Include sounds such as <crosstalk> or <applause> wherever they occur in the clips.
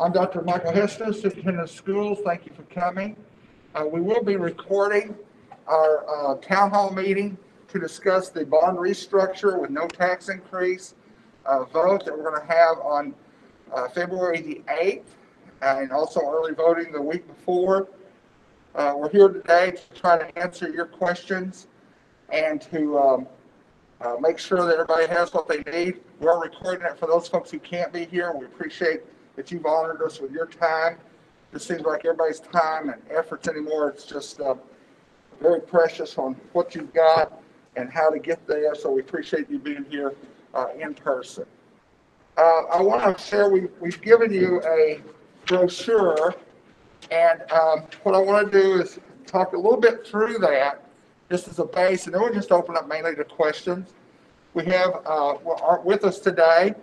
I'm Dr. Michael Hester, Superintendent of Schools. Thank you for coming. Uh, We will be recording our uh, town hall meeting to discuss the bond restructure with no tax increase uh, vote that we're going to have on uh, February the 8th, and also early voting the week before. Uh, We're here today to try to answer your questions and to um, uh, make sure that everybody has what they need. We're recording it for those folks who can't be here. We appreciate that you've honored us with your time. It seems like everybody's time and efforts anymore, it's just uh, very precious on what you've got and how to get there. So we appreciate you being here uh, in person. Uh, I want to share, we, we've given you a brochure, and um, what I want to do is talk a little bit through that, just as a base, and then we'll just open up mainly to questions. We have, uh, with us today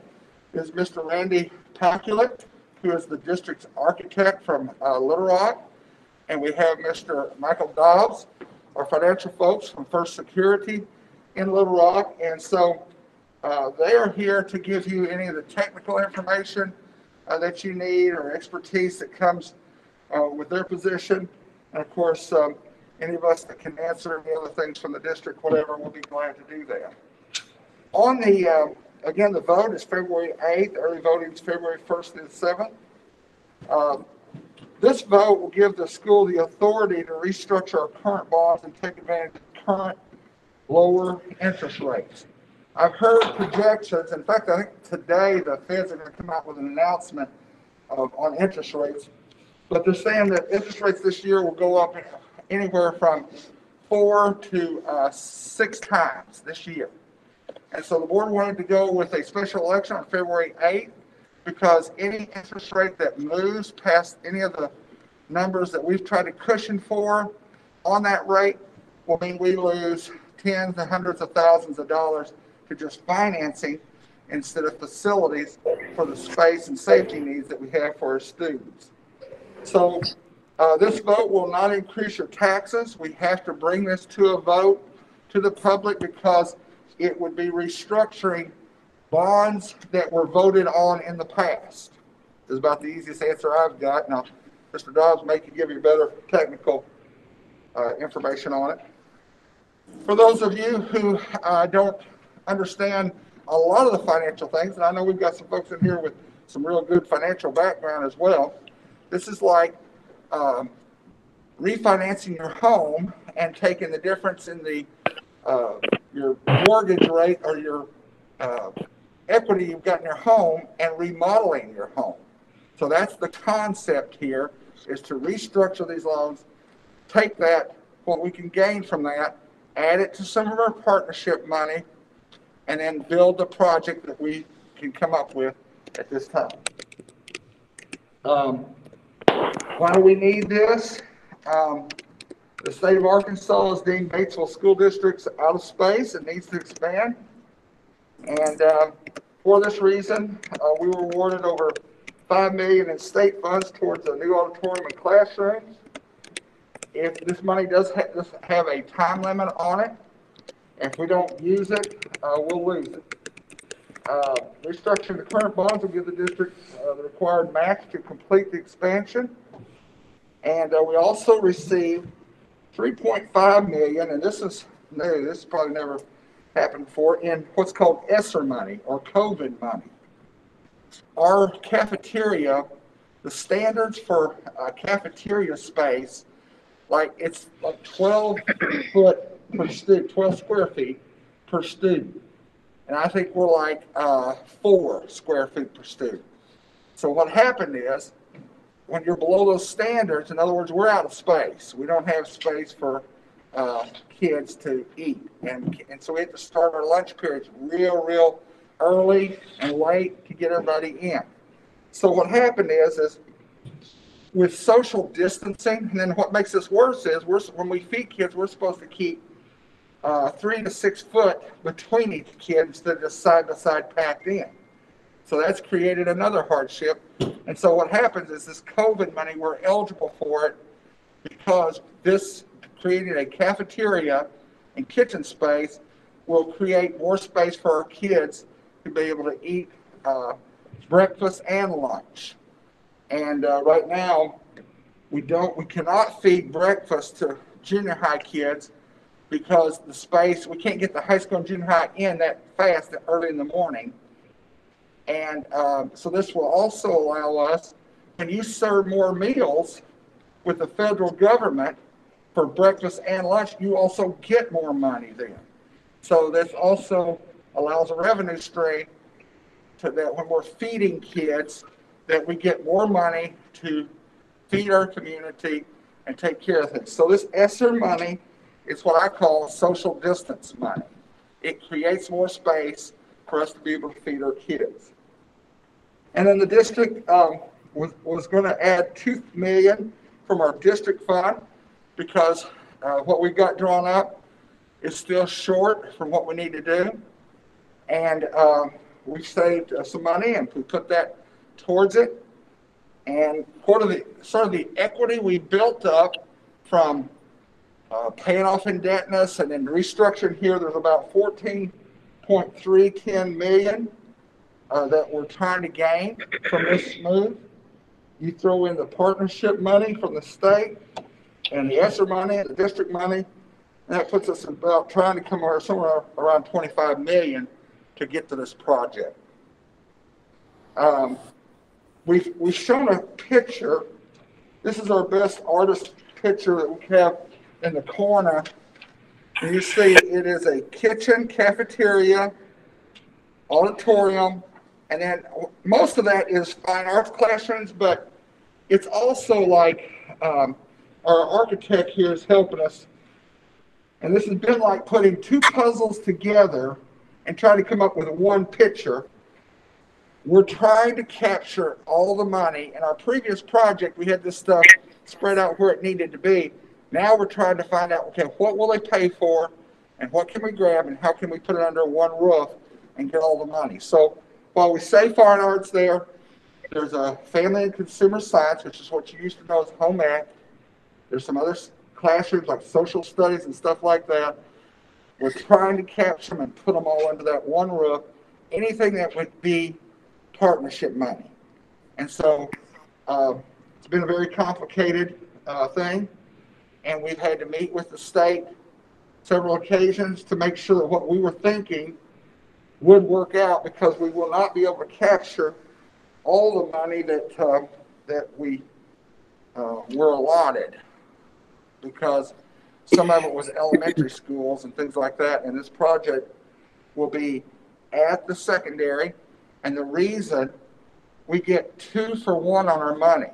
is Mr. Randy Paculett, who is the district's architect from uh, Little Rock. And we have Mr. Michael Dobbs, our financial folks from First Security in Little Rock. And so uh, they are here to give you any of the technical information uh, that you need or expertise that comes uh, with their position. And of course, um, any of us that can answer any other things from the district, whatever, we'll be glad to do that. On the, uh, again, the vote is February 8th, early voting is February 1st and 7th. Um, This vote will give the school the authority to restructure our current bonds and take advantage of current lower interest rates. I've heard projections, in fact, I think today the feds are gonna come out with an announcement of, on interest rates. But they're saying that interest rates this year will go up anywhere from four to, uh, six times this year. And so the board wanted to go with a special election on February 8th because any interest rate that moves past any of the numbers that we've tried to cushion for on that rate will mean we lose tens and hundreds of thousands of dollars to just financing instead of facilities for the space and safety needs that we have for our students. So uh, this vote will not increase your taxes. We have to bring this to a vote to the public because it would be restructuring bonds that were voted on in the past. Is about the easiest answer I've got. Now, Mr. Dobbs may can give you better technical uh, information on it. For those of you who uh, don't understand a lot of the financial things, and I know we've got some folks in here with some real good financial background as well, this is like um, refinancing your home and taking the difference in the uh, your mortgage rate or your uh, equity you've got in your home and remodeling your home. So that's the concept here is to restructure these loans, take that, what we can gain from that, add it to some of our partnership money, and then build the project that we can come up with at this time. Um, why do we need this? Um, the state of Arkansas has deemed Batesville School Districts out of space and needs to expand. And, uh, for this reason, uh, we were awarded over 5 million in state funds towards a new auditorium and classrooms. If this money does ha- have a time limit on it, if we don't use it, uh, we'll lose it. Uh, restructuring the current bonds will give the district, uh, the required match to complete the expansion. And, uh, we also received three point five million, and this is new, this probably never happened before, in what's called ESSER money or COVID money. Our cafeteria, the standards for uh, cafeteria space, like it's like twelve foot per student, twelve square feet per student. And I think we're like, uh, four square feet per student. So what happened is, when you're below those standards, in other words, we're out of space. We don't have space for uh, kids to eat. And, and so we have to start our lunch periods real, real early and late to get everybody in. So what happened is, is with social distancing, and then what makes this worse is we're, when we feed kids, we're supposed to keep uh, three to six foot between each kid instead of just side by side packed in. So that's created another hardship. And so what happens is this COVID money, we're eligible for it because this creating a cafeteria and kitchen space will create more space for our kids to be able to eat uh, breakfast and lunch. And uh, right now, we don't, we cannot feed breakfast to junior high kids because the space, we can't get the high school and junior high in that fast early in the morning. And um, so this will also allow us, when you serve more meals with the federal government for breakfast and lunch, you also get more money then. So this also allows a revenue stream to that when we're feeding kids, that we get more money to feed our community and take care of things. So this ESSER money is what I call social distance money. It creates more space for us to be able to feed our kids. And then the district um, was, was going to add two million from our district fund because uh, what we got drawn up is still short from what we need to do. And um, we saved uh, some money and we put that towards it. And part of the sort of the equity we built up from uh, paying off indebtedness and then restructuring here, there's about 14.310 million uh, that we're trying to gain from this move. You throw in the partnership money from the state and the ESSER money and the district money, and that puts us about trying to come somewhere around 25 million to get to this project. Um, we've, we've shown a picture. This is our best artist picture that we have in the corner. And you see it is a kitchen, cafeteria, auditorium, and then most of that is fine arts classrooms, but it's also like um, our architect here is helping us. And this has been like putting two puzzles together and trying to come up with one picture. We're trying to capture all the money. In our previous project, we had this stuff spread out where it needed to be. Now we're trying to find out, okay, what will they pay for and what can we grab and how can we put it under one roof and get all the money? So while we say fine arts there, there's a family and consumer science, which is what you used to know as home ec. There's some other classrooms like social studies and stuff like that. We're trying to capture them and put them all under that one roof. Anything that would be partnership money. And so uh, it's been a very complicated uh, thing. And we've had to meet with the state several occasions to make sure that what we were thinking would work out because we will not be able to capture all the money that, uh, that we uh, were allotted. Because some of it was elementary schools and things like that, and this project will be at the secondary. And the reason we get two for one on our money.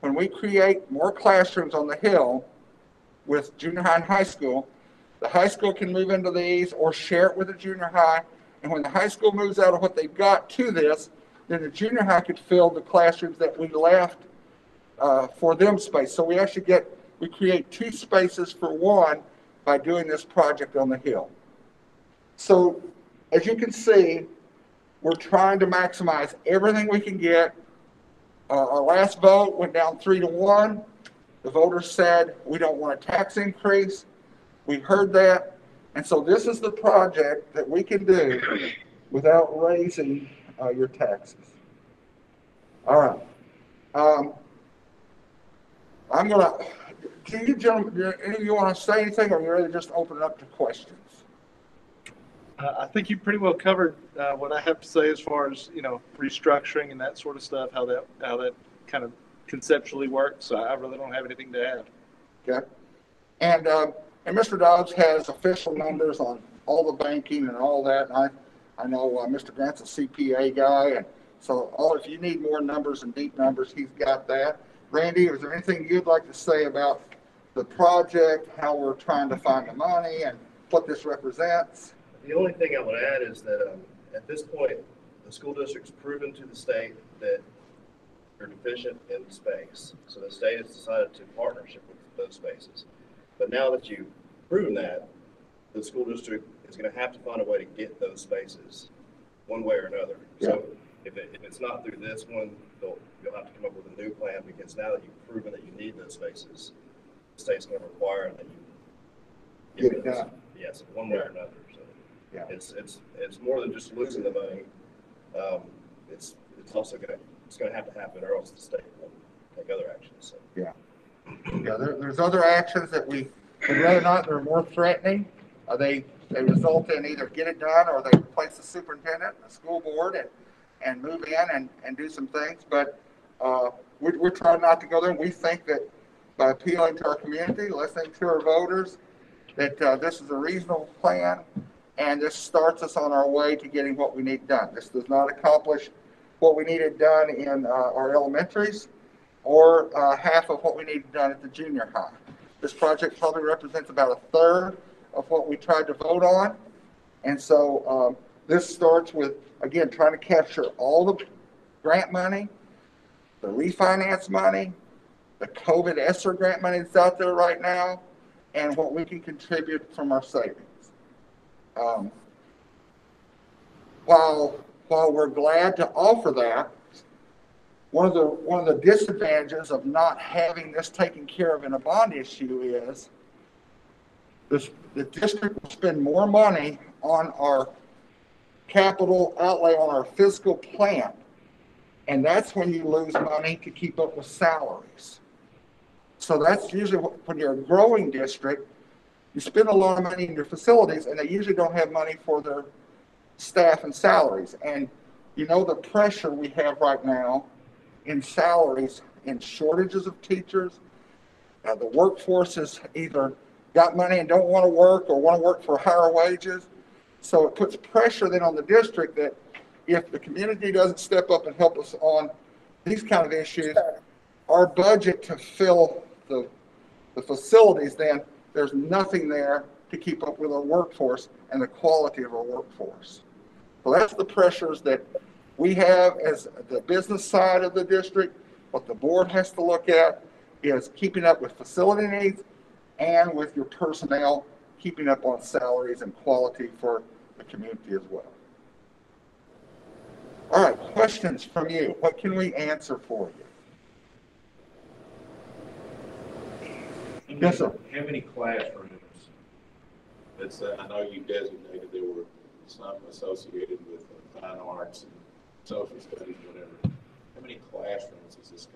When we create more classrooms on the hill with junior high and high school, the high school can move into these or share it with the junior high. And when the high school moves out of what they've got to this, then the junior high could fill the classrooms that we left uh, for them space. So we actually get, we create two spaces for one by doing this project on the hill. So as you can see, we're trying to maximize everything we can get. Uh, our last vote went down three to one. The voters said, we don't want a tax increase. We heard that. And so this is the project that we can do without raising uh, your taxes. All right. Um, I'm gonna, do you gentlemen, do any of you want to say anything or are you ready to just open it up to questions? Uh, I think you pretty well covered uh, what I have to say as far as you know restructuring and that sort of stuff. How that how that kind of conceptually works. So I really don't have anything to add. Okay. And, um, and Mr. Dobbs has official numbers on all the banking and all that. And I, I know, uh, Mr. Grant's a CPA guy. And so all, if you need more numbers and deep numbers, he's got that. Randy, is there anything you'd like to say about the project, how we're trying to find the money and what this represents? The only thing I would add is that, um, at this point, the school district's proven to the state that they're deficient in space. So the state has decided to partnership with those spaces. But now that you've proven that, the school district is gonna have to find a way to get those spaces, one way or another. So if it, if it's not through this one, you'll have to come up with a new plan, because now that you've proven that you need those spaces, the state's gonna require that you. Get it those. done. Yes, one way or another, so. Yeah. It's, it's, it's more than just losing the money. Um, it's, it's also gonna, it's gonna have to happen or else the state will take other actions, so. Yeah, there, there's other actions that we would rather not, they're more threatening. Uh, they, they result in either get it done or they replace the superintendent, the school board and, and move in and, and do some things. But, uh, we're, we're trying not to go there. We think that by appealing to our community, listening to our voters, that, uh, this is a reasonable plan and this starts us on our way to getting what we need done. This does not accomplish what we needed done in, uh, our elementaries or uh, half of what we needed done at the junior high. This project probably represents about a third of what we tried to vote on. And so um, this starts with, again, trying to capture all the grant money, the refinance money, the COVID ESSER grant money that's out there right now, and what we can contribute from our savings. Um, While, while we're glad to offer that, one of the, one of the disadvantages of not having this taken care of in a bond issue is this, the district will spend more money on our capital outlay on our fiscal plan. And that's when you lose money to keep up with salaries. So that's usually what- when you're a growing district, you spend a lot of money in your facilities and they usually don't have money for their staff and salaries. And you know the pressure we have right now in salaries, in shortages of teachers. Uh, the workforce has either got money and don't want to work or want to work for higher wages. So it puts pressure then on the district that if the community doesn't step up and help us on these kind of issues, our budget to fill the, the facilities, then there's nothing there to keep up with our workforce and the quality of our workforce. So that's the pressures that we have as the business side of the district. What the board has to look at is keeping up with facility needs and with your personnel, keeping up on salaries and quality for the community as well. All right, questions from you. What can we answer for you? Yes, sir. How many classrooms? That's, uh, I know you designated there were some associated with uh, fine arts and social studies, whatever. How many classrooms is this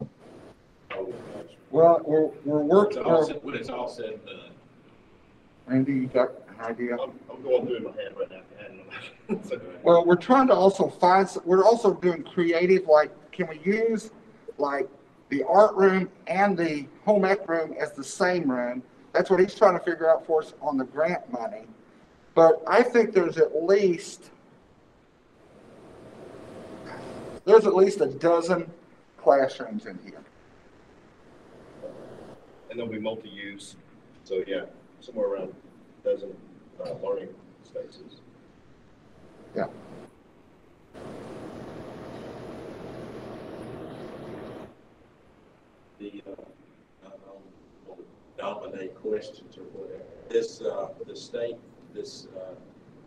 gonna add? Well, we're, we're When working, it's all when it's all said and done. Randy, you got an idea? I'm, I'm going through in my head right now. So, Well, we're trying to also find, we're also doing creative, like, can we use like the art room and the home ec room as the same room? That's what he's trying to figure out for us on the grant money. But I think there's at least, there's at least a dozen classrooms in here. And they'll be multi-use, so yeah, somewhere around a dozen, uh, learning spaces. Yeah. the, uh, I dominate questions or whatever. This, uh, the state, this, uh,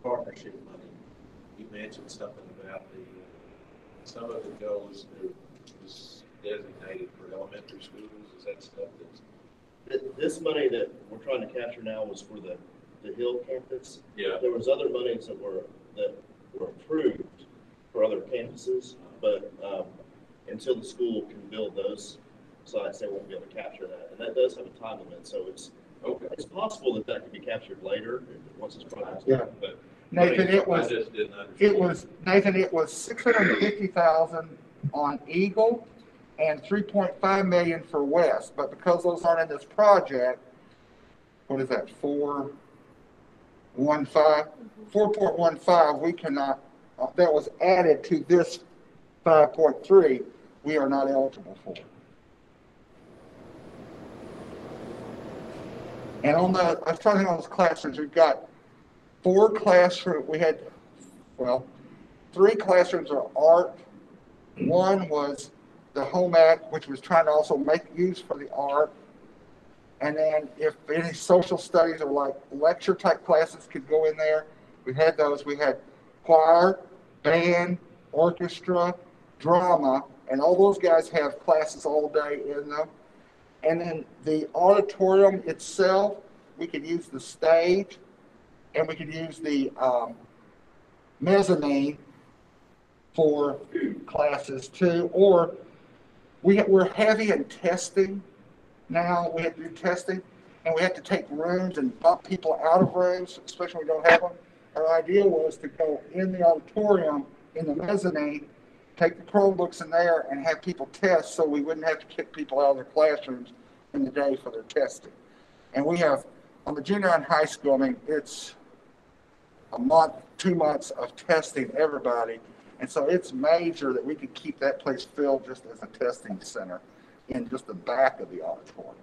partnership money, you mentioned something about the, uh, some of it goes, to- is designated for elementary schools, is that stuff that's? Th- This money that we're trying to capture now was for the, the Hill campus. Yeah. There was other monies that were, that were approved for other campuses, but, um, until the school can build those sites, they won't be able to capture that. And that does have a time limit, so it's, Okay. it's possible that that could be captured later, once this project's Yeah. done, but. Nathan, it I was, just didn't understand. it was, Nathan, it was six hundred and fifty thousand on Eagle and three point five million for West, but because those aren't in this project, what is that, four, one five? Four point one five, we cannot, uh, that was added to this five point three, we are not eligible for. And on the, I was trying to think on those classrooms, we've got four classroom, we had, well, three classrooms are art. One was the home ec, which was trying to also make use for the art. And then if any social studies or like lecture type classes could go in there, we had those. We had choir, band, orchestra, drama, and all those guys have classes all day in them. And then the auditorium itself, we could use the stage and we could use the um, mezzanine for classes too, or we, we're heavy in testing now. We have to do testing and we have to take rooms and bump people out of rooms, especially when we don't have them. Our idea was to go in the auditorium, in the mezzanine, take the Chromebooks in there and have people test so we wouldn't have to kick people out of their classrooms in the day for their testing. And we have, on the junior and high school, I mean, it's a month, two months of testing everybody. And so it's major that we could keep that place filled just as a testing center in just the back of the auditorium.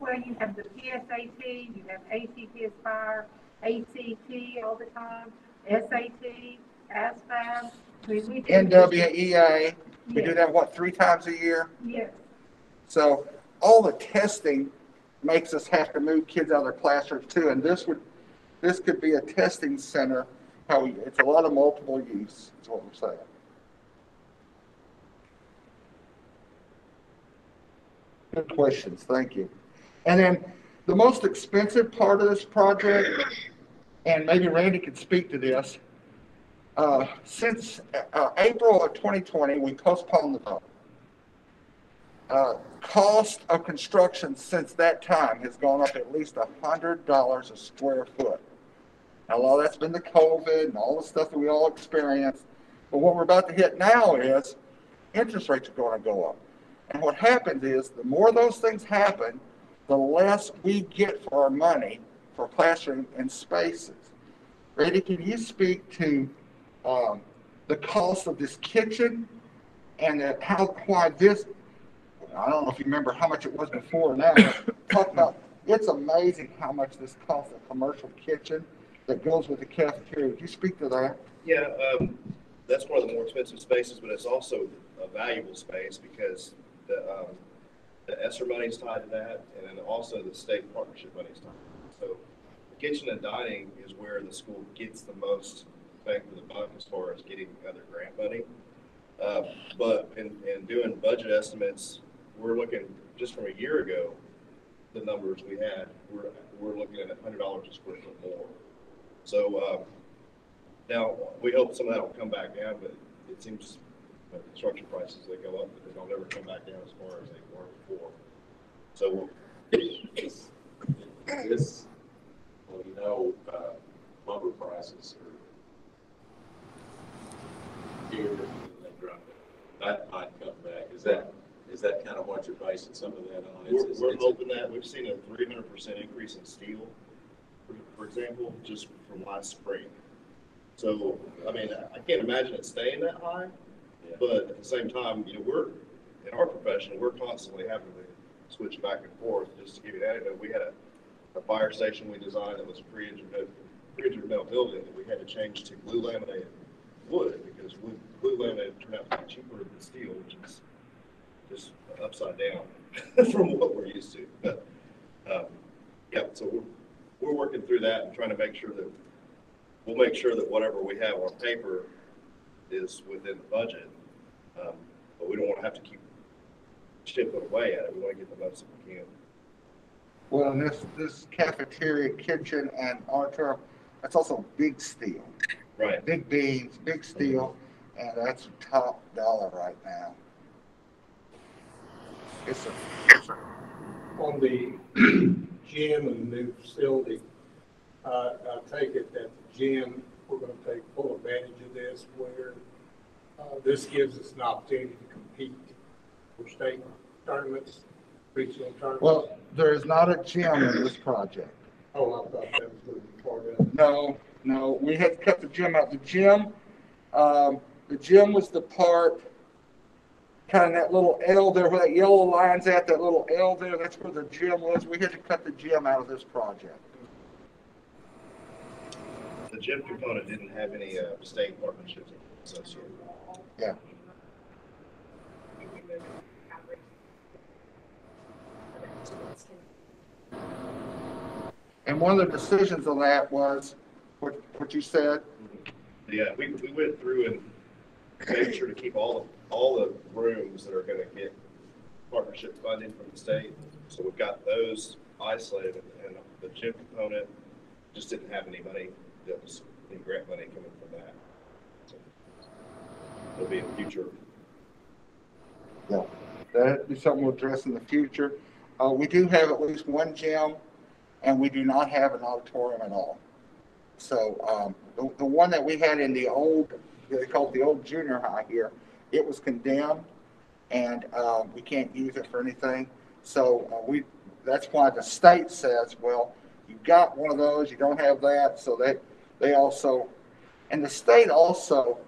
Well, you have the PSAT, you have ACT Aspire, ACT all the time, SAT, ASVAB. We- NWEA, we do that, what, three times a year? Yes, So all the testing makes us have to move kids out of their classrooms too. And this would, this could be a testing center, how it's a lot of multiple use, is what I'm saying. Good questions, thank you. And then the most expensive part of this project, and maybe Randy could speak to this, uh, since, uh, April of 2020, we postponed the vote. Uh, cost of construction since that time has gone up at least a hundred dollars a square foot. Now, a lot of that's been the COVID and all the stuff that we all experienced. But what we're about to hit now is interest rates are going to go up. And what happens is the more those things happen, the less we get for our money for classroom and spaces. Randy, can you speak to um, the cost of this kitchen and how why this? I don't know if you remember how much it was before now. Talk about it's amazing how much this costs a commercial kitchen that goes with the cafeteria. Would you speak to that? Yeah, um, that's one of the more expensive spaces, but it's also a valuable space because the, um, the ESSER money's tied to that, and then also the state partnership money is tied. So the kitchen and dining is where the school gets the most bang for the buck as far as getting other grant money. Uh, but in, in doing budget estimates, we're looking, just from a year ago, the numbers we had, we're, we're looking at a hundred dollars a square foot more. So, um, now, we hope some of that will come back down, but it seems that construction prices, they go up, but they don't ever come back down as far as they were before. So, This, well, you know, uh, lumber prices are here and they drop it. That might come back. Is that, is that kind of what you're basing some of that on? we're, It's- we're it's- hoping that, we've seen a three hundred percent increase in steel, for, example, just from last spring. So, I mean, I can't imagine it staying that high, Yeah. but at the same time, you know, we're, in our profession, we're constantly having to switch back and forth. Just to give you an anecdote, we had a, a fire station we designed that was pre-engineered, pre-engineered metal building that we had to change to glue laminated wood because wood, glue laminated turned out to be cheaper than steel, which is just upside down <laughs> from what we're used to. But, um, yeah, so we're, we're working through that and trying to make sure that, we'll make sure that whatever we have on paper is within the budget. Um, but we don't want to have to keep chipping away at it. We want to get the most that we can. Well, and this this cafeteria, kitchen, and auditorium, that's also big steel, Right. big beams, big steel, and that's top dollar right now. It's a on the <clears throat> gym and the new facility, uh, I take it that the gym, we're gonna take full advantage of this where, uh, this gives us an opportunity to compete for state tournaments, regional tournaments. Well, there is not a gym in this project. Oh, I thought that was gonna be part of it. No, no, we had to cut the gym out. The gym, um, the gym was the part, kind of that little L there where that yellow line's at, that little L there, that's where the gym was. We had to cut the gym out of this project. The gym component didn't have any, uh, state partnerships associated. Yeah. And one of the decisions on that was, what, what you said, Yeah, we, we went through and made sure to keep all, the all the rooms that are gonna get partnership funding from the state. So we've got those isolated and the gym component just didn't have any money, that was, any grant money coming from that. So It'll be in the future. Yeah. That'd be something we'll address in the future. Uh, we do have at least one gym, and we do not have an auditorium at all. So, um, the, the one that we had in the old, they call it the old junior high here, it was condemned, and, um, we can't use it for anything. So, uh, we, that's why the state says, well, you got one of those, you don't have that, so they, they also, and the state also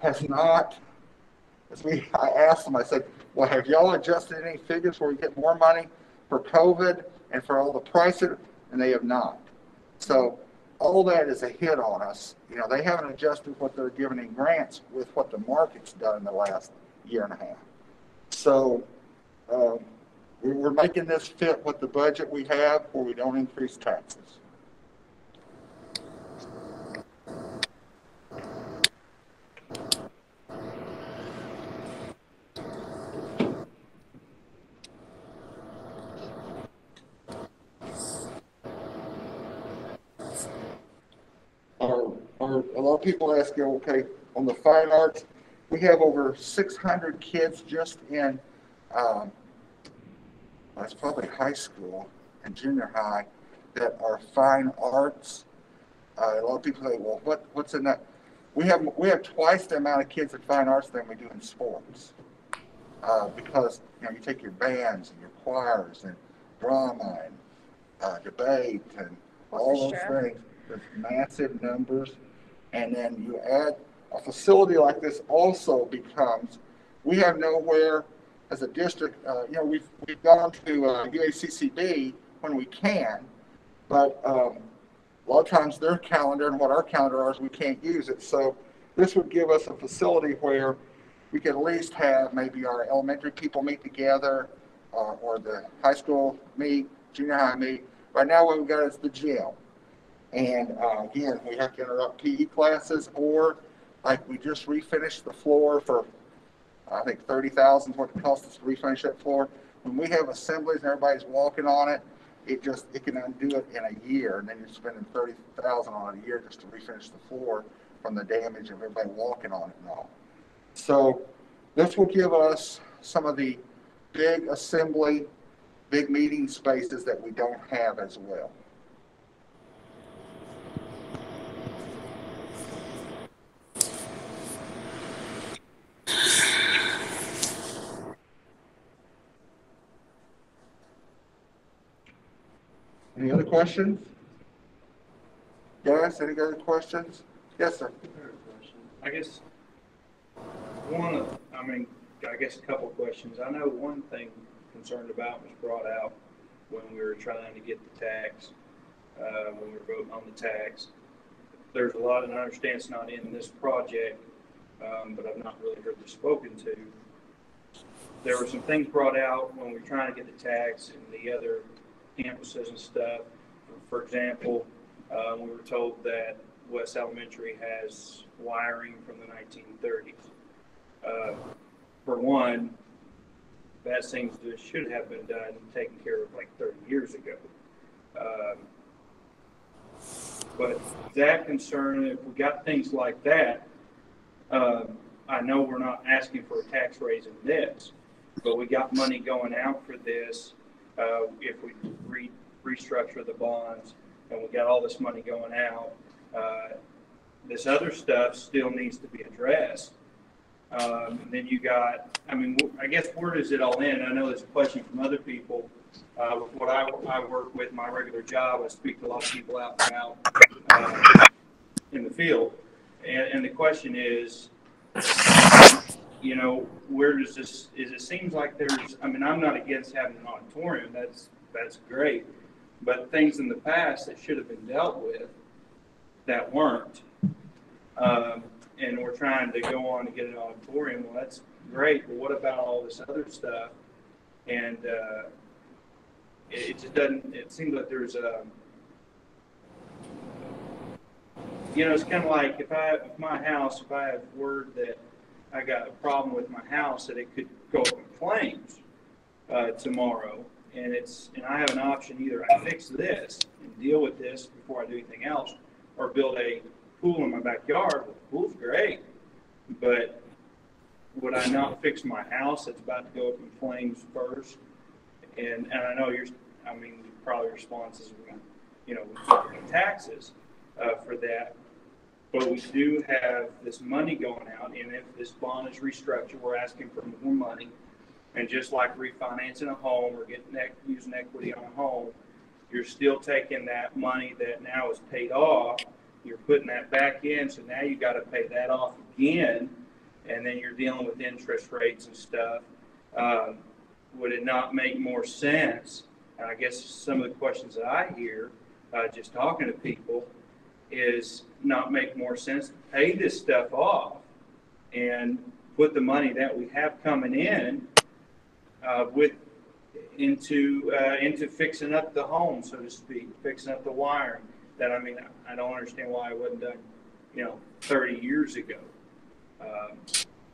has not, as we, I asked them, I said, well, have y'all adjusted any figures where we get more money for COVID and for all the prices? And they have not. So all that is a hit on us. You know, they haven't adjusted what they're giving in grants with what the market's done in the last year and a half. So, um, we- we're making this fit with the budget we have where we don't increase taxes. Our, our, a lot of people ask, you okay, on the fine arts, we have over six hundred kids just in, um, that's probably high school and junior high that are fine arts. Uh, a lot of people say, well, what, what's in that? We have, we have twice the amount of kids in fine arts than we do in sports. Uh, because, you know, you take your bands and your choirs and drama and, uh, debate and all those Orchestra. things. There's massive numbers. And then you add, a facility like this also becomes, we have nowhere as a district, uh, you know, we've, we've gone to, uh, UACCB when we can, but, um, a lot of times their calendar and what our calendar is, we can't use it. So this would give us a facility where we could at least have maybe our elementary people meet together, uh, or the high school meet, junior high meet. Right now, what we've got is the gym. And, uh, again, we have to interrupt PE classes, or like we just refinished the floor for, I think thirty thousand is what it cost us to refinish that floor. When we have assemblies and everybody's walking on it, it just, it can undo it in a year, and then you're spending thirty thousand on it a year just to refinish the floor from the damage of everybody walking on it and all. So this will give us some of the big assembly, big meeting spaces that we don't have as well. Any other questions? Guys, any other questions? Yes, sir. I guess, one of, I mean, I guess a couple questions. I know one thing concerned about was brought out when we were trying to get the tax, uh, when we were voting on the tax. There's a lot, and I understand it's not in this project, um, but I've not really heard this spoken to. There were some things brought out when we were trying to get the tax and the other campuses and stuff. For example, uh, we were told that West Elementary has wiring from the 1930s. Uh, for one, that seems to should have been done, taken care of like 30 years ago. Um, but that concern, if we got things like that, um, I know we're not asking for a tax raise in this, but we got money going out for this. Uh, if we re- restructure the bonds and we got all this money going out, uh, this other stuff still needs to be addressed. Um, and then you got, I mean, I guess where does it all end? I know there's a question from other people. Uh, what I, I work with, my regular job, I speak to a lot of people out and out, uh, in the field. And, and the question is, you know, where does this, is it seems like there's, I mean, I'm not against having an auditorium, that's, that's great. But things in the past that should have been dealt with that weren't. Um, and we're trying to go on to get an auditorium, well, that's great, but what about all this other stuff? And, uh, it, it just doesn't, it seems like there's a, you know, it's kind of like if I, if my house, if I have word that I got a problem with my house, that it could go up in flames, uh, tomorrow. And it's, and I have an option, either I fix this and deal with this before I do anything else, or build a pool in my backyard. The pool's great, but would I not fix my house that's about to go up in flames first? And, and I know you're, I mean, probably your response is, we're gonna, you know, taxes, uh, for that. But we do have this money going out, and if this bond is restructured, we're asking for more money. And just like refinancing a home or getting, ec- using equity on a home, you're still taking that money that now is paid off, you're putting that back in, so now you've gotta pay that off again, and then you're dealing with interest rates and stuff. Um, would it not make more sense? And I guess some of the questions that I hear, uh, just talking to people, is not make more sense to pay this stuff off and put the money that we have coming in, uh, with, into, uh, into fixing up the home, so to speak, fixing up the wiring. That, I mean, I don't understand why it wasn't done, you know, thirty years ago. Um,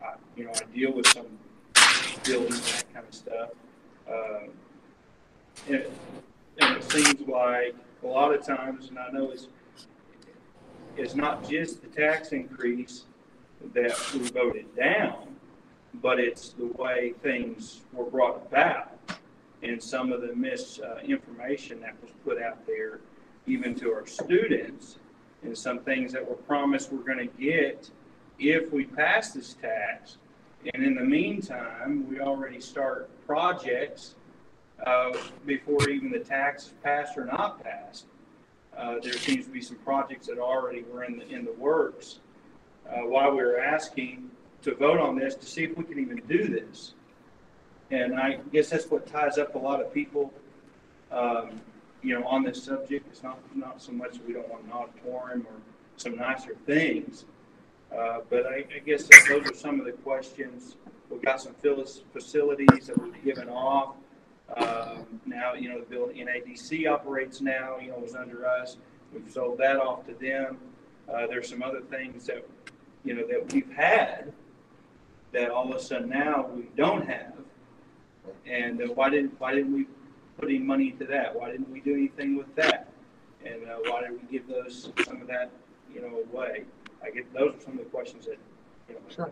I, you know, I deal with some buildings, that kind of stuff. Um, and, and it seems like a lot of times, and I know it's, it's not just the tax increase that we voted down, but it's the way things were brought about and some of the misinformation that was put out there, even to our students, and some things that were promised we're going to get if we pass this tax. And in the meantime, we already start projects uh, before even the tax is passed or not passed. Uh, there seems to be some projects that already were in the, in the works. Uh, while we were asking to vote on this to see if we can even do this. And I guess that's what ties up a lot of people, um, you know, on this subject. It's not, not so much we don't want an auditorium or some nicer things. Uh, but I, I guess that those are some of the questions. We've got some facilities that we've given off. Um, now, you know, the building NADC operates now, you know, was under us. We've sold that off to them. Uh, there's some other things that, you know, that we've had that all of a sudden now we don't have. And uh, why didn't, why didn't we put any money into that? Why didn't we do anything with that? And uh, why did we give those, some of that, you know, away? I get, those are some of the questions that, you know. Sure.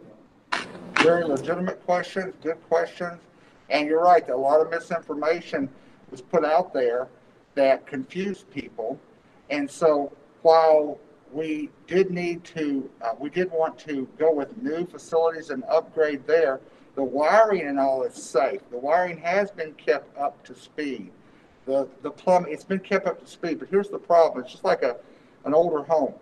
Very legitimate questions, good questions. And you're right, a lot of misinformation was put out there that confused people. And so while we did need to, uh, we did want to go with new facilities and upgrade there, the wiring and all is safe. The wiring has been kept up to speed. The, the plumbing, it's been kept up to speed, but here's the problem. It's just like a, an older home.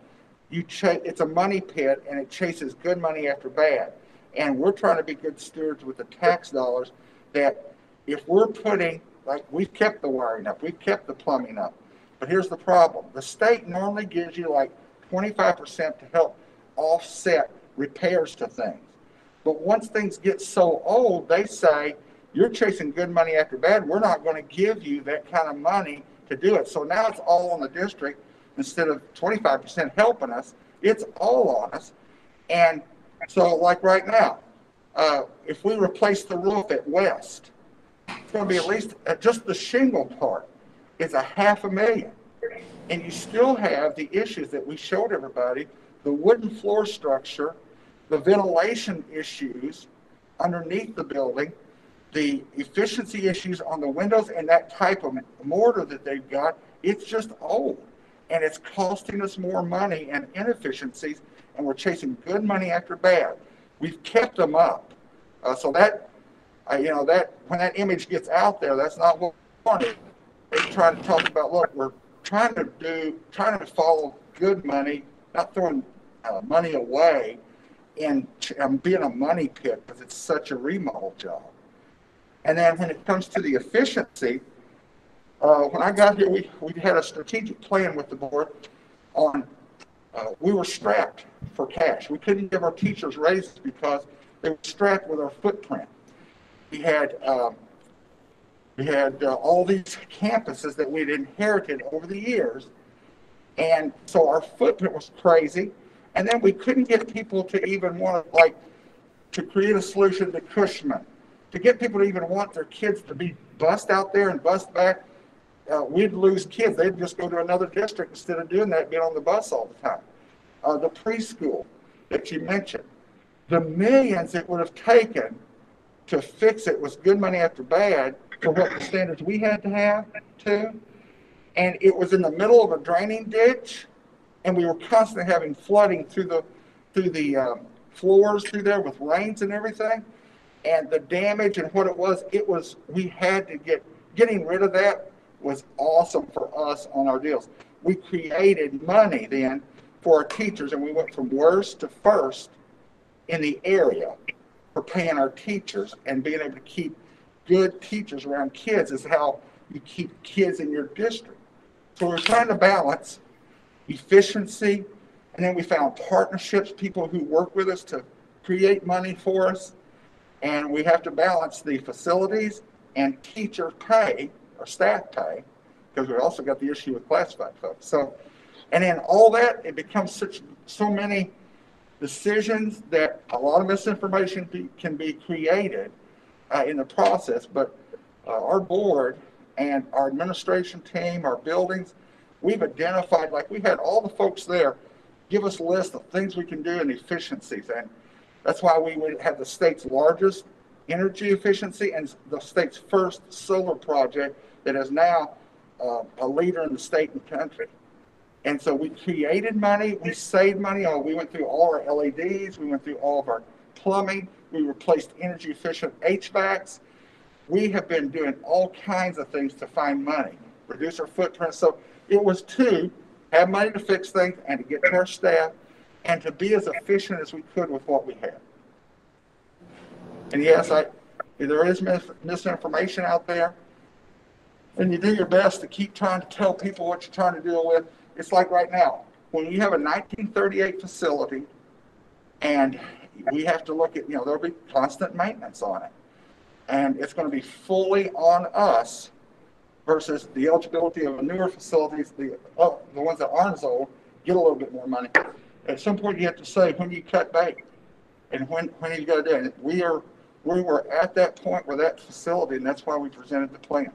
You cha- it's a money pit and it chases good money after bad. And we're trying to be good stewards with the tax dollars that if we're putting, like, we've kept the wiring up, we've kept the plumbing up. But here's the problem. The state normally gives you like twenty-five percent to help offset repairs to things. But once things get so old, they say, you're chasing good money after bad, we're not gonna give you that kind of money to do it. So now it's all on the district, instead of twenty-five percent helping us, it's all on us. And so like right now, uh, if we replace the roof at West, it's gonna be at least, uh, just the shingle part is a half a million. And you still have the issues that we showed everybody, the wooden floor structure, the ventilation issues underneath the building, the efficiency issues on the windows and that type of mortar that they've got, it's just old. And it's costing us more money and inefficiencies, and we're chasing good money after bad. We've kept them up. Uh, so that, uh, you know, that, when that image gets out there, that's not what we wanted. They try to talk about, look, we're trying to do, trying to follow good money, not throwing uh, money away and um, being a money pit because it's such a remodel job. And then when it comes to the efficiency, uh, when I got here, we, we had a strategic plan with the board on, uh, we were strapped for cash. We couldn't give our teachers raises because they were strapped with our footprint. We had, um, we had uh, all these campuses that we'd inherited over the years. And so our footprint was crazy. And then we couldn't get people to even want to, like, to create a solution to Cushman, to get people to even want their kids to be bused out there and bused back. Uh, we'd lose kids. They'd just go to another district instead of doing that, being on the bus all the time. Uh, the preschool that you mentioned. the millions it would have taken to fix it was good money after bad for what the standards we had to have too. And it was in the middle of a draining ditch and we were constantly having flooding through the, through the, um, floors through there with rains and everything. And the damage and what it was, it was, we had to get, getting rid of that was awesome for us on our deals. We created money then for our teachers and we went from worst to first in the area for paying our teachers and being able to keep good teachers around kids is how you keep kids in your district. So we're trying to balance efficiency, and then we found partnerships, people who work with us to create money for us. And we have to balance the facilities and teacher pay or staff pay, because we also got the issue with classified folks. So, and then all that, it becomes such, so many decisions that a lot of misinformation be, can be created uh, in the process. But uh, our board and our administration team, our buildings, we've identified, like we had all the folks there give us a list of things we can do and efficiencies. And that's why we would have the state's largest energy efficiency and the state's first solar project that is now uh, a leader in the state and country. And so we created money, we saved money. Oh, we went through all our LEDs, we went through all of our plumbing, we replaced energy efficient HVACs. We have been doing all kinds of things to find money, reduce our footprint. So it was to have money to fix things and to get to our staff and to be as efficient as we could with what we had. And yes, I, there is mis- misinformation out there. And you do your best to keep trying to tell people what you're trying to deal with. It's like right now, when you have a 1938 facility and we have to look at, you know, there'll be constant maintenance on it. And it's going to be fully on us versus the eligibility of newer facilities, the, uh, the ones that aren't as old, get a little bit more money. At some point, you have to say when you cut back and when, when you got to do it. We are, we were at that point with that facility, and that's why we presented the plan.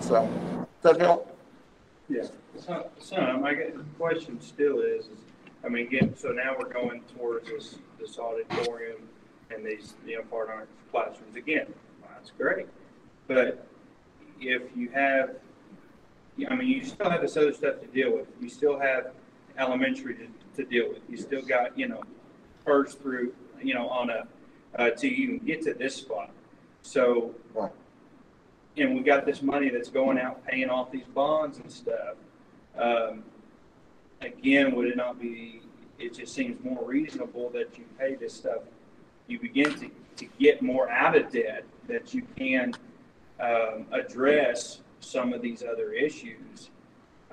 So, does that help? Yeah. So, so my question still is, is, I mean, again, so now we're going towards this, this auditorium and these, you know, part on classrooms again. That's great. But if you have, I mean, you still have this other stuff to deal with. You still have elementary to, to deal with. You still got, you know, first through, you know, on a, uh, to even get to this spot. So, Right. and we got this money that's going out paying off these bonds and stuff. Um, again, would it not be, it just seems more reasonable that you pay this stuff. You begin to, to get more out of debt that you can um, address some of these other issues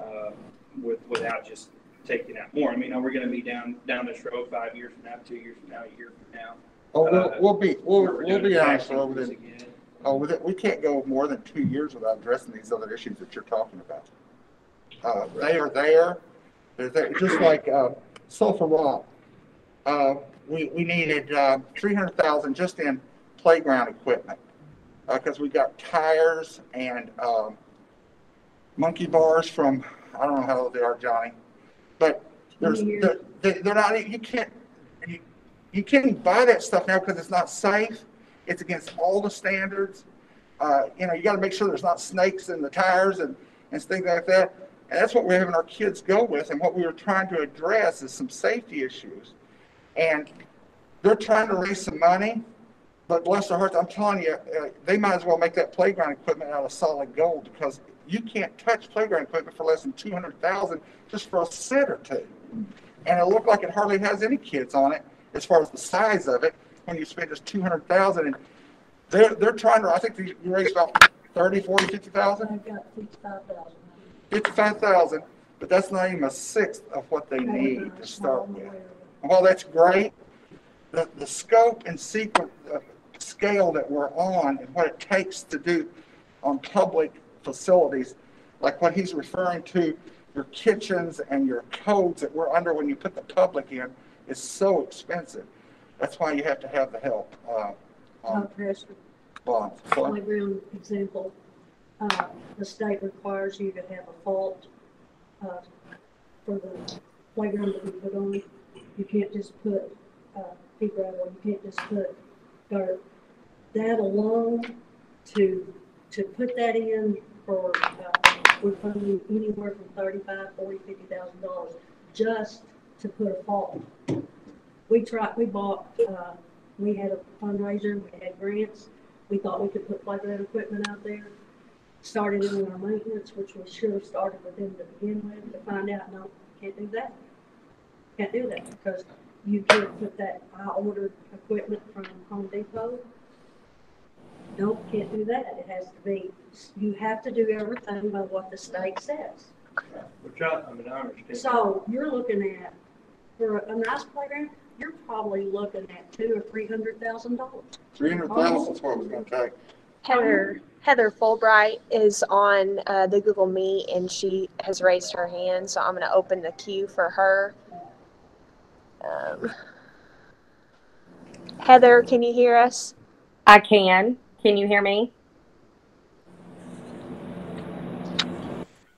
um, with, without just taking out more. I mean, are we going to be down down this road five years from now, two years from now, a year from now? Oh, we'll, Uh, we'll be, we'll, we're we'll be honest, within, again? oh, with it, we can't go more than two years without addressing these other issues that you're talking about. Uh, they are there, just like, uh, Sulphur Rock. Uh, we, we needed, uh, three hundred thousand just in playground equipment. Uh, cause we got tires and, um, monkey bars from, I don't know how old they are, Johnny. But there's, they're, they- they're not, you can't, you, you can't buy that stuff now because it's not safe. It's against all the standards. Uh, you know, you gotta make sure there's not snakes in the tires and, and things like that. And that's what we're having our kids go with. And what we were trying to address is some safety issues. And they're trying to raise some money, but bless their hearts, I'm telling you, uh, they might as well make that playground equipment out of solid gold because you can't touch playground equipment for less than 200000 just for a set or two. And it looked like it hardly has any kids on it as far as the size of it when you spend just 200000 And they're, they're trying to, I think they raised about 30, 40, 50,000. Fifty-five thousand, but that's not even a sixth of what they need to start with. And while that's great, the, the scope and secret uh, scale that we're on and what it takes to do on public facilities, like what he's referring to, your kitchens and your codes that we're under when you put the public in, is so expensive. That's why you have to have the help. Uh, um, High pressure. Bonds. Example, uh, the state requires you to have a fault, uh, for the playground that we put on. You can't just put, uh, pea gravel, you can't just put dirt. That alone, to, to put that in for, uh, we're funding anywhere from thirty-five, forty, fifty thousand dollars just to put a fault. We tried, we bought, uh, we had a fundraiser, we had grants, we thought we could put playground equipment out there. Started in with our maintenance, which we should have started with them to begin with, to find out, no, can't do that. Can't do that, because you can't put that, I ordered equipment from Home Depot. Nope, can't do that, it has to be, you have to do everything by what the state says. Which I, I mean, I understand. So you're looking at, for a nice playground, you're probably looking at two or three hundred thousand dollars. Three hundred thousand is what it was gonna take. Heather Heather Fulbright is on uh, the Google Meet and she has raised her hand, so I'm going to open the queue for her. Um, Heather, can you hear us? I can. Can you hear me?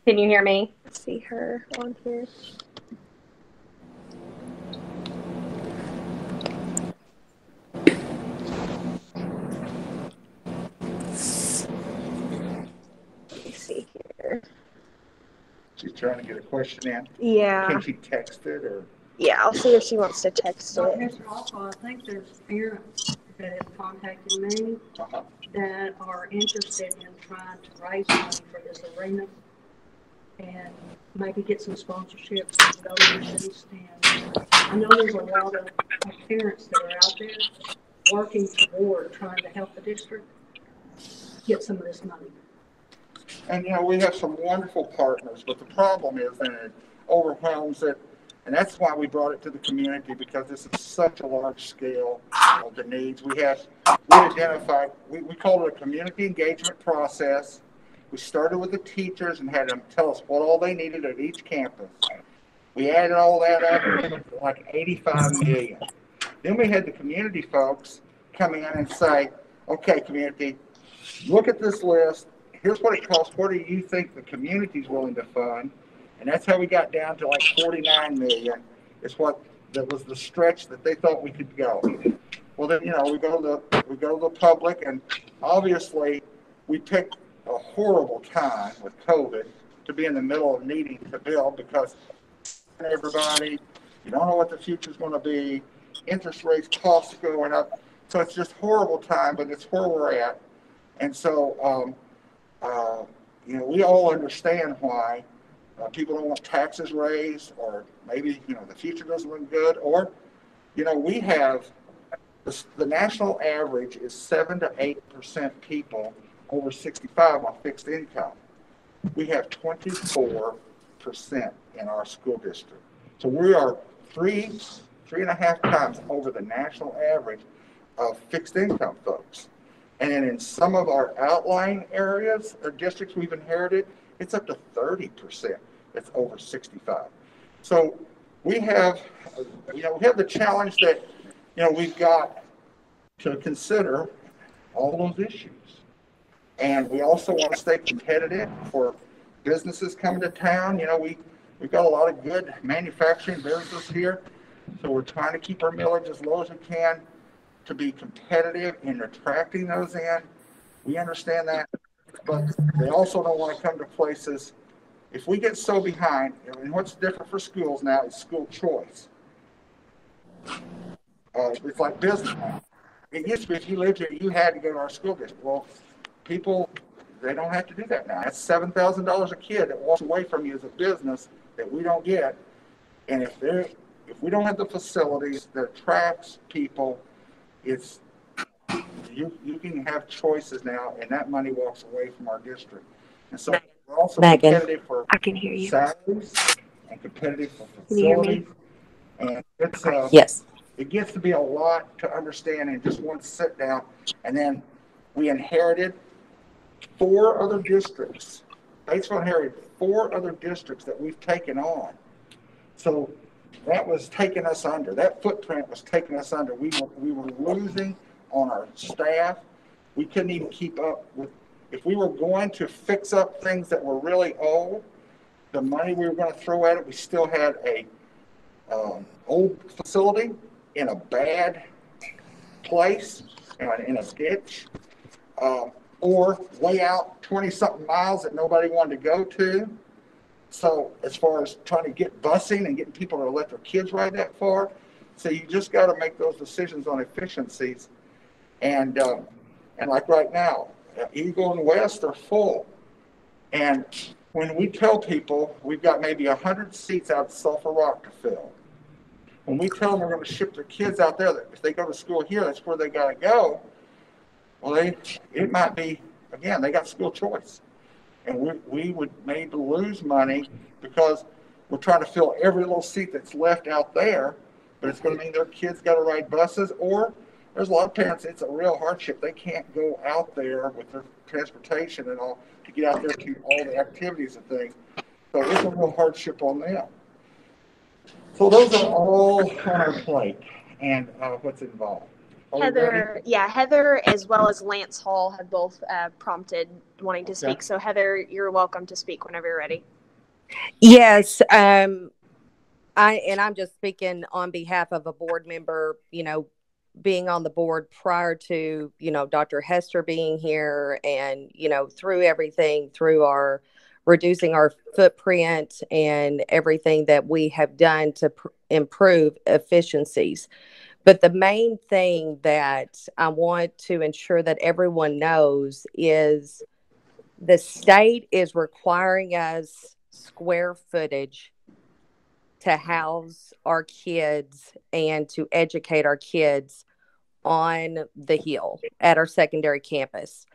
Can you hear me? See her on here. Let me see here. She's trying to get a question in. Yeah, Can she text it or? yeah. I'll see if she wants to text So, it. Mr. Also, I think there's parents that have contacted me uh-huh. that are interested in trying to raise money for this arena and maybe get some sponsorships and donations. And I know there's a lot of of parents that are out there working toward trying to help the district get some of this money. And, you know, we have some wonderful partners, but the problem is that it overwhelms it. And that's why we brought it to the community, because this is such a large scale of the needs. We have, we identified, we, we called it a community engagement process. We started with the teachers and had them tell us what all they needed at each campus. We added all that up, was like eighty-five million. Then we had the community folks come in and say, okay, community, look at this list, here's what it costs, what do you think the community's willing to fund? And that's how we got down to like forty-nine million, is what, that was the stretch that they thought we could go. Well, then, you know, we go to the, we go to the public, and obviously, we picked a horrible time with COVID to be in the middle of needing to build, because everybody, you don't know what the future's gonna be, interest rates, costs going up, so it's just horrible time, but it's where we're at. And so, um, uh, you know, we all understand why uh, people don't want taxes raised, or maybe, you know, the future doesn't look good, or, you know, we have, the, the national average is seven to eight percent people over sixty-five on fixed income. We have twenty-four percent in our school district. So we are three, three and a half times over the national average of fixed income folks. And in some of our outlying areas or districts we've inherited, it's up to thirty percent that's over sixty-five. So we have, you know, we have the challenge that, you know, we've got to consider all those issues. And we also want to stay competitive for businesses coming to town. You know, we, we've got a lot of good manufacturing businesses here. So we're trying to keep our millage as low as we can to be competitive in attracting those in. We understand that, but they also don't want to come to places. If we get so behind, and what's different for schools now is school choice. Uh, it's like business. It used to be if you lived here, you had to go to our school district. Well, people, they don't have to do that now. That's seven thousand dollars a kid that walks away from you as a business that we don't get. And if they're, if we don't have the facilities that attracts people, it's, you, you can have choices now, and that money walks away from our district. And so we're also Megan. competitive for I can hear you. salaries and competitive for Can you hear facilities. And it's, uh, Yes. it gets to be a lot to understand in just one sit down. And then we inherited four other districts. Batesville inherited four other districts that we've taken on. So that was taking us under. That footprint was taking us under. We were, we were losing on our staff. We couldn't even keep up with, if we were going to fix up things that were really old, the money we were going to throw at it, we still had a um, old facility in a bad place, in a ditch, um, or way out twenty-something miles that nobody wanted to go to. So as far as trying to get busing and getting people to let their kids ride that far, so you just got to make those decisions on efficiencies. And, uh, and like right now, uh, Eagle and West are full. And when we tell people we've got maybe hundred seats out at Sulphur Rock to fill, when we tell them we're going to ship their kids out there, that if they go to school here, that's where they got to go. Well, they, it might be, again, they got school choice. And we, we would maybe lose money because we're trying to fill every little seat that's left out there, but it's going to mean their kids got to ride buses or there's a lot of parents, it's a real hardship. They can't go out there with their transportation and all to get out there to all the activities and things. So it's a real hardship on them. So those are all on our plate and uh, what's involved. Are ready? Heather, yeah, Heather as well as Lance Hall have both uh, prompted wanting to Okay. speak. So Heather, you're welcome to speak whenever you're ready. Yes, um, I, and I'm just speaking on behalf of a board member, you know, being on the board prior to, you know, Dr. Hester being here and, you know, through everything, through our reducing our footprint and everything that we have done to pr- improve efficiencies. But the main thing that I want to ensure that everyone knows is the state is requiring us square footage to house our kids and to educate our kids on the hill at our secondary campus.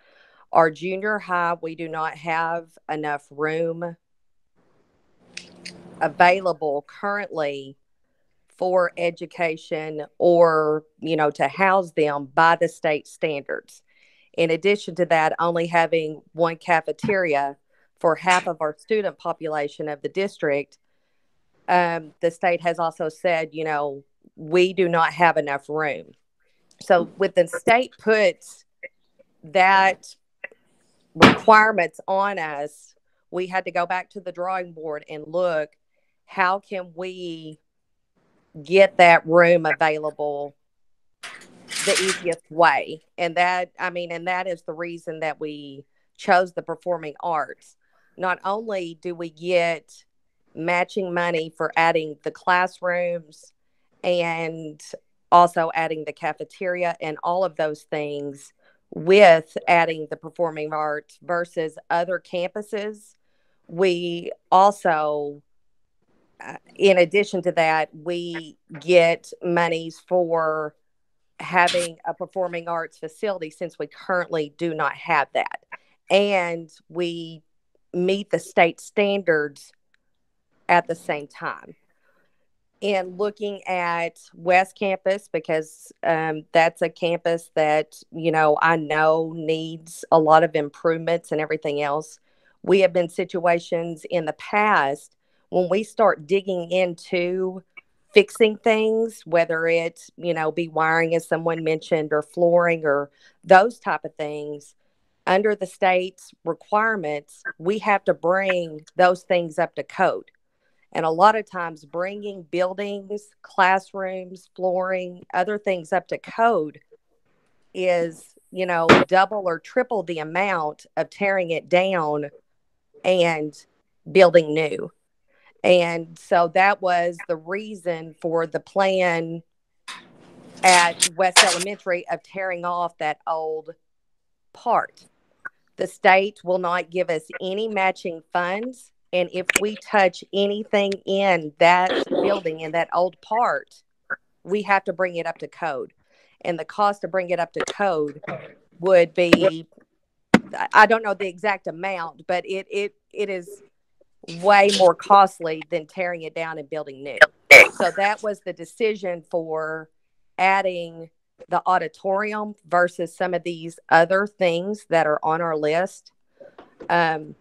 Our junior high, we do not have enough room available currently for education or, you know, to house them by the state standards. In addition to that, only having one cafeteria for half of our student population of the district, um, the state has also said, you know, we do not have enough room. So, with the state puts that requirements on us, we had to go back to the drawing board and look how can we get that room available the easiest way. And that i mean and that is the reason that we chose the performing arts. Not only do we get matching money for adding the classrooms and also adding the cafeteria and all of those things with adding the performing arts versus other campuses we also in addition to that we get monies for having a performing arts facility since we currently do not have that. And we meet the state standards at the same time. And looking at west campus because um, that's a campus that you know i know needs a lot of improvements and everything else we have been situations in the past when we start digging into fixing things whether it's you know be wiring as someone mentioned or flooring or those type of things under the state's requirements we have to bring those things up to code. And a lot of times bringing buildings classrooms flooring other things up to code is you know double or triple the amount of tearing it down and building new and so that was the reason for the plan at West Elementary of tearing off that old part. The state will not give us any matching funds. And if we touch anything in that building, in that old part, we have to bring it up to code. And the cost to bring it up to code would be, I don't know the exact amount, but it, it, it is way more costly than tearing it down and building new. So that was the decision for adding the auditorium versus some of these other things that are on our list. Um,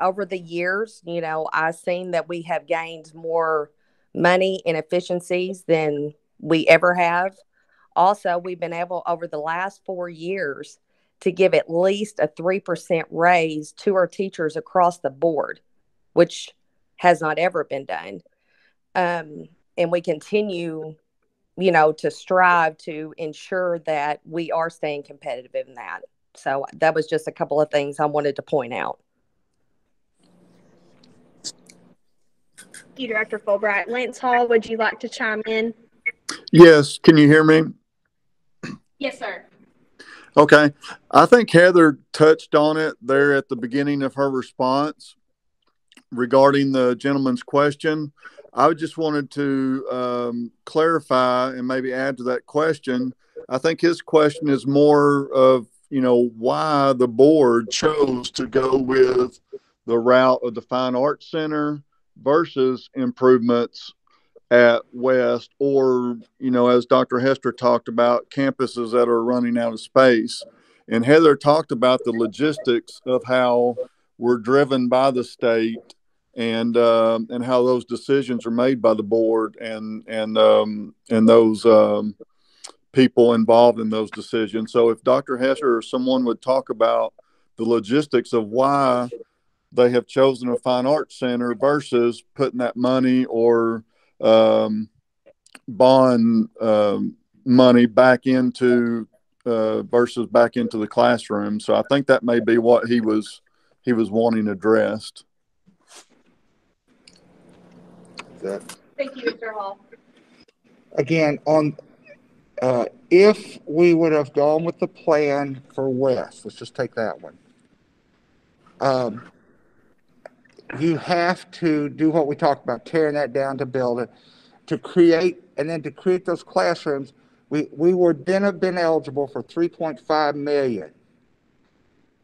over the years, you know, I've seen that we have gained more money and efficiencies than we ever have. Also, we've been able over the last four years to give at least a 3% raise to our teachers across the board, which has not ever been done. Um, and we continue, you know, to strive to ensure that we are staying competitive in that. So that was just a couple of things I wanted to point out. Thank you, Director Fulbright. Lance Hall, would you like to chime in? Yes, can you hear me? Yes, sir. Okay. I think Heather touched on it there at the beginning of her response regarding the gentleman's question. I just wanted to um, clarify and maybe add to that question. I think his question is more of, you know, why the board chose to go with the route of the Fine Arts Center versus improvements at West, or, you know, as Dr. Hester talked about, campuses that are running out of space. And Heather talked about the logistics of how we're driven by the state and um, and how those decisions are made by the board and and um, and those um, people involved in those decisions. So if Dr. Hester or someone would talk about the logistics of why they have chosen a fine arts center versus putting that money or um, bond um, money back into uh, versus back into the classroom. So I think that may be what he was he was wanting addressed. That- Thank you, Mr. Hall. Again, on, uh, if we would have gone with the plan for West, let's just take that one. Um, you have to do what we talked about, tearing that down to build it, to create, and then to create those classrooms, we, we would then have been eligible for three point five million.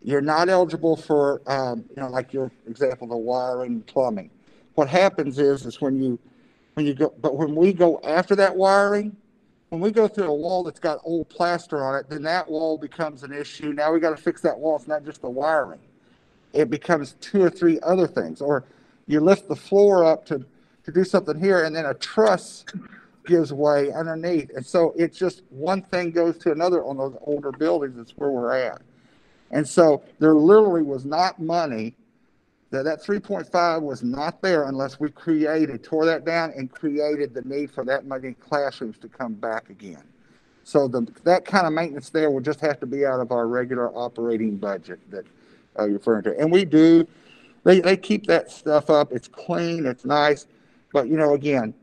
You're not eligible for, um, you know, like your example, the wiring, plumbing. What happens is, is when you, when you go, but when we go after that wiring, when we go through a wall that's got old plaster on it, then that wall becomes an issue. Now we got to fix that wall. It's not just the wiring. It becomes two or three other things. Or you lift the floor up to, to do something here, and then a truss gives way underneath. And so it's just one thing goes to another on those older buildings. That's where we're at. And so there literally was not money that that 3.5 was not there unless we created, tore that down and created the need for that many classrooms to come back again. So the, that kind of maintenance there will just have to be out of our regular operating budget that uh, referring to. And we do, they, they keep that stuff up. It's clean, it's nice. But, you know, again,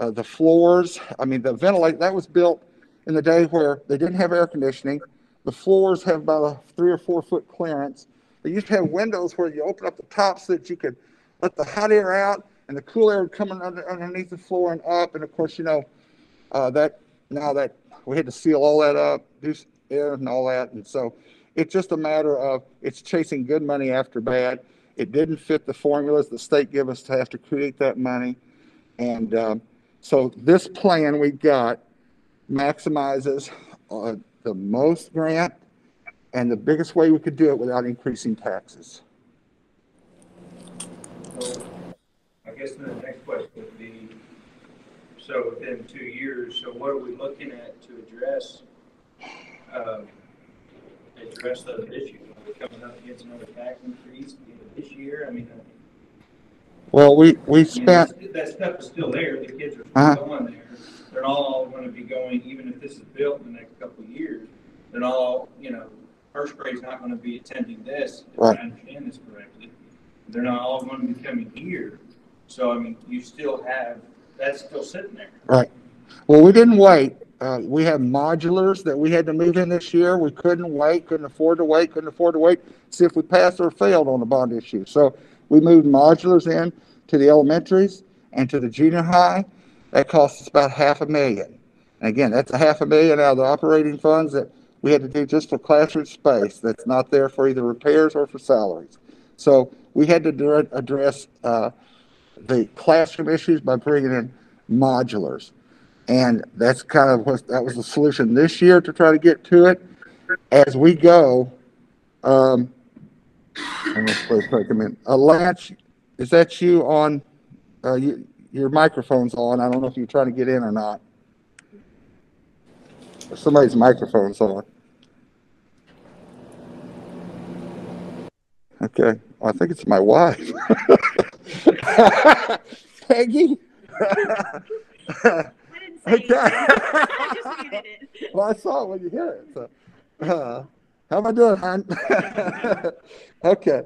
uh, the floors, I mean, the ventilate, that was built in the day where they didn't have air conditioning. The floors have about a three or four foot clearance. They used to have windows where you open up the top so that you could let the hot air out and the cool air would come under, underneath the floor and up. And of course, you know, uh, that now that we had to seal all that up, do air and all that. And so it's just a matter of it's chasing good money after bad. It didn't fit the formulas the state give us to have to create that money. And um, so this plan we got maximizes uh, the most grant and the biggest way we could do it without increasing taxes. So I guess the next question would be, so within two years, so what are we looking at to address, um, address those issues? Are we coming up against another tax increase at the end of this year? I mean, Well, we, we I mean, spent, That stuff is still there, the kids are Uh-huh. still going there. They're not all gonna be going, even if this is built in the next couple of years, they're all, you know, first grade's not gonna be attending this, if Right. I understand this correctly. They're not all gonna be coming here, so I mean, you still have, that's still sitting there. right. Well, we didn't wait. Uh, we have modulars that we had to move in this year. We couldn't wait, couldn't afford to wait, couldn't afford to wait, see if we passed or failed on the bond issue. So we moved modulars in to the elementaries and to the junior high. That cost us about half a million. And again, that's a half a million out of the operating funds that we had to do just for classroom space. That's not there for either repairs or for salaries. So we had to address, uh, the classroom issues by bringing in modulars. And that's kind of what, that was the solution this year to try to get to it. As we go, um, wait for a minute. Uh, Lance, is that you on, uh, you, your microphone's on. I don't know if you're trying to get in or not. Somebody's microphone's on. Okay, well, I think it's my wife. <laughs> Peggy? <laughs> I didn't say anything. Okay. <laughs> I just muted it. Well, I saw it when you hit it, so. uh, How am I doing, hon? <laughs> Okay,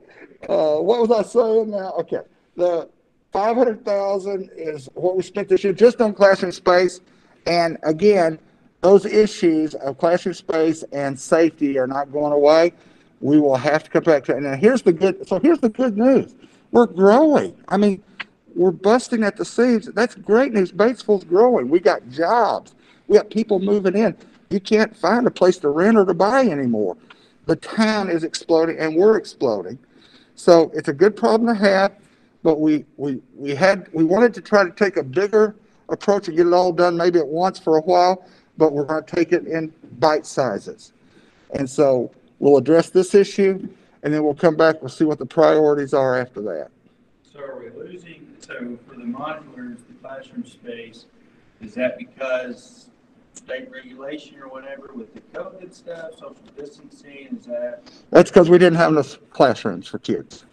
uh, what was I saying now? Okay, the five hundred thousand is what we spent this year just on classroom space. And again, those issues of classroom space and safety are not going away. We will have to come back to it. And now here's the good, so here's the good news. We're growing. I mean, we're busting at the seams. That's great news. Batesville's growing. We got jobs. We got people moving in. You can't find a place to rent or to buy anymore. The town is exploding and we're exploding. So it's a good problem to have, but we, we, we had, we wanted to try to take a bigger approach and get it all done maybe at once for a while, but we're going to take it in bite sizes. And so we'll address this issue and then we'll come back. We'll see what the priorities are after that. So are we losing, so for the modulars, the classroom space, is that because state regulation or whatever with the COVID stuff, social distancing, is that? That's because we didn't have enough classrooms for kids.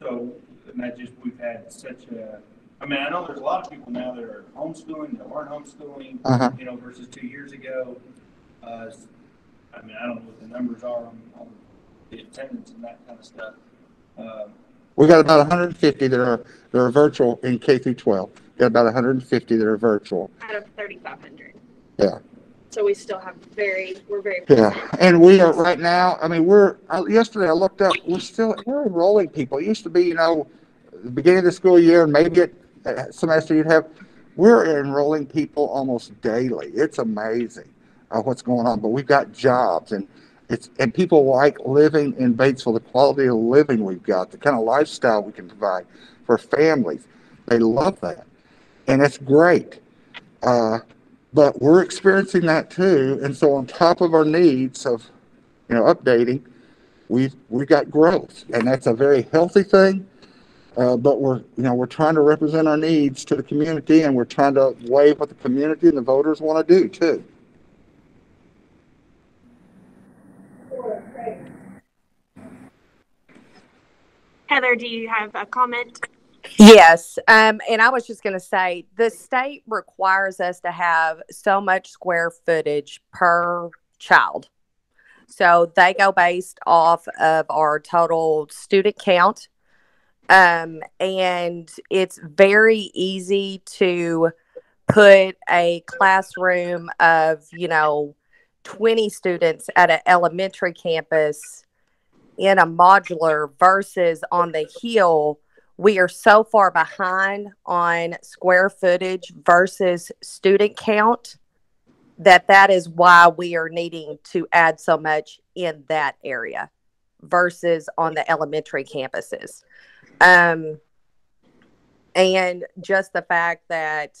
So, and that just, we've had such a, I mean, I know there's a lot of people now that are homeschooling, that weren't homeschooling, Uh-huh. you know, versus two years ago. Uh, I mean, I don't know what the numbers are on, on the attendance and that kind of stuff. Um, We got about 150 that are that are virtual in K through 12. Got about 150 that are virtual. Out of 3,500. Yeah. So we still have very, we're very. Yeah, and we are right now. I mean, we're I, yesterday. I looked up. We're still we're enrolling people. It used to be, you know, the beginning of the school year, and maybe at uh, semester you'd have. We're enrolling people almost daily. It's amazing uh, what's going on. But we've got jobs, and it's and people like living in Batesville. The quality of living we've got, the kind of lifestyle we can provide for families. They love that, and it's great. Uh, but we're experiencing that too. And so on top of our needs of, you know, updating, we've, we've got growth and that's a very healthy thing. Uh, but we're, you know, we're trying to represent our needs to the community and we're trying to weigh what the community and the voters want to do too. Heather, do you have a comment? Yes. Um, and I was just going to say the state requires us to have so much square footage per child. So they go based off of our total student count. Um, and it's very easy to put a classroom of, you know, 20 students at an elementary campus in a modular versus on the hill. We are so far behind on square footage versus student count that that is why we are needing to add so much in that area versus on the elementary campuses. Um, and just the fact that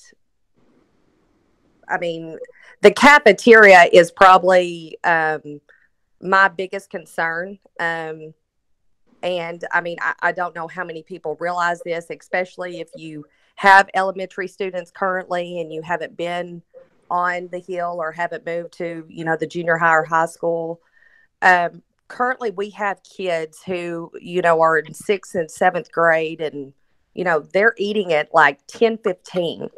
i mean the cafeteria is probably um, my biggest concern um, and I mean, I, I, don't know how many people realize this, especially if you have elementary students currently and you haven't been on the hill or haven't moved to, you know, the junior high or high school. Um, currently, we have kids who, you know, are in sixth and seventh grade and, you know, they're eating at like 10, 15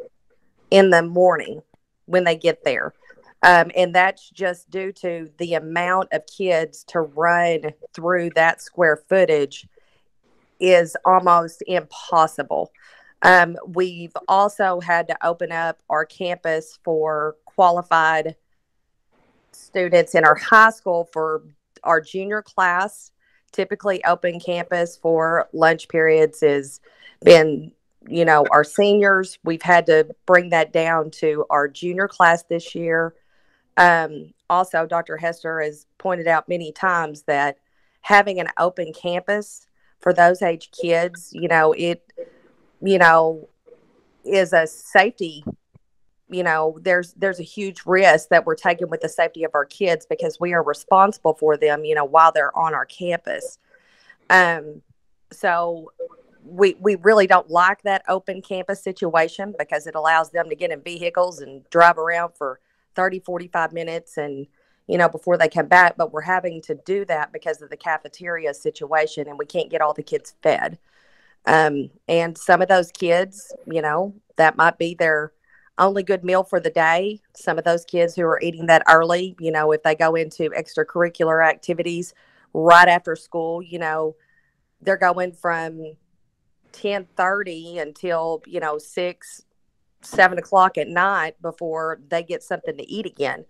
in the morning when they get there. Um, and that's just due to the amount of kids to run through that square footage is almost impossible. Um, we've also had to open up our campus for qualified students in our high school for our junior class. Typically, open campus for lunch periods has been, you know, our seniors. We've had to bring that down to our junior class this year. Um, also, Dr. Hester has pointed out many times that having an open campus for those age kids, you know, it, you know, is a safety. You know, there's there's a huge risk that we're taking with the safety of our kids because we are responsible for them. You know, while they're on our campus. Um, so we we really don't like that open campus situation because it allows them to get in vehicles and drive around for 30 45 minutes and you know before they come back but we're having to do that because of the cafeteria situation and we can't get all the kids fed Um, and some of those kids, you know, that might be their only good meal for the day. Some of those kids who are eating that early, you know, if they go into extracurricular activities right after school, you know, they're going from 10:30 until, you know, 6 7 o'clock at night before they get something to eat again.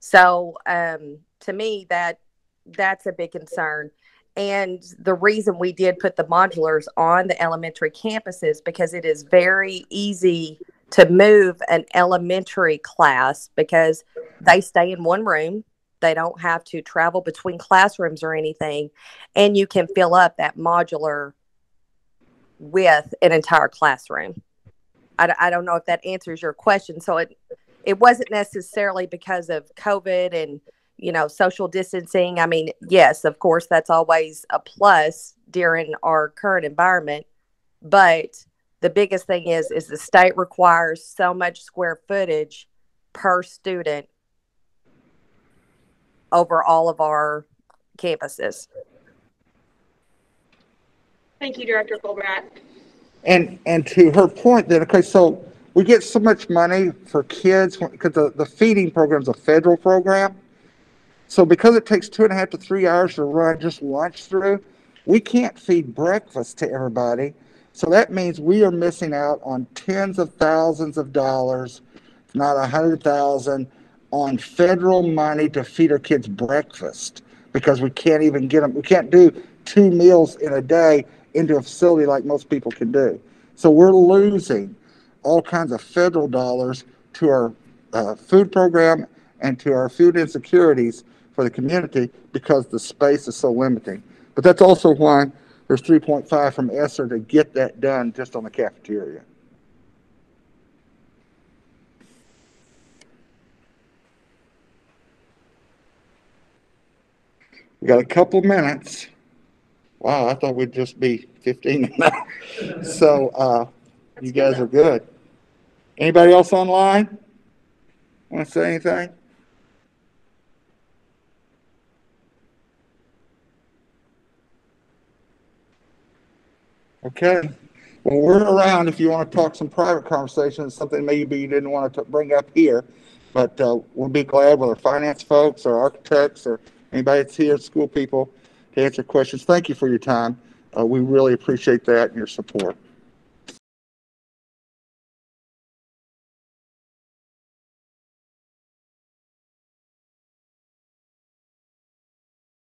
So, um, to me that that's a big concern. And the reason we did put the modulars on the elementary campuses because it is very easy to move an elementary class because they stay in one room. They don't have to travel between classrooms or anything. And you can fill up that modular with an entire classroom. I, I don't know if that answers your question. So it, it wasn't necessarily because of COVID and, you know, social distancing. I mean, yes, of course, that's always a plus during our current environment. But the biggest thing is is the state requires so much square footage per student over all of our campuses. Thank you, Director Fulbright. And, and to her point then, okay, so we get so much money for kids because the, the feeding program is a federal program. So because it takes two and a half to three hours to run just lunch through, we can't feed breakfast to everybody. So that means we are missing out on tens of thousands of dollars, not a hundred thousand, on federal money to feed our kids breakfast because we can't even get them. We can't do two meals in a day into a facility like most people can do. So we're losing all kinds of federal dollars to our uh, food program and to our food insecurities for the community because the space is so limiting. But that's also why there's 3.5 from ESSER to get that done just on the cafeteria. We got a couple minutes. Wow, I thought we'd just be 15 <laughs> so uh, you guys are good. Anybody else online? Want to say anything? Okay. Well, we're around if you want to talk some private conversations, something maybe you didn't want to bring up here. But uh, we'll be glad with our finance folks or architects or anybody that's here, school people, answer questions. Thank you for your time. Uh, we really appreciate that and your support.